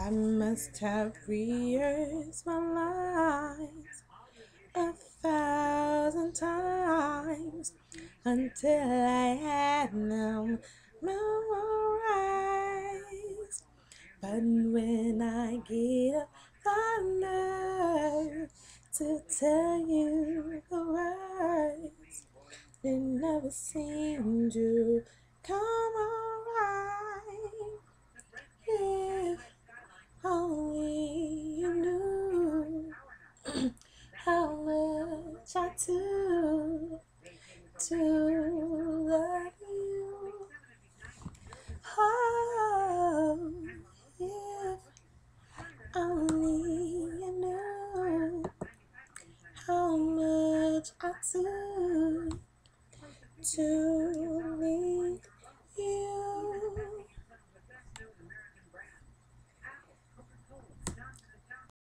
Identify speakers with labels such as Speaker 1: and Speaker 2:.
Speaker 1: I must have rehearsed my lines a thousand times until I had them memorized. But when I get up, the nerve to tell you the words, they never seemed to come much to to love you. Oh, if only you knew how much I do, to need you.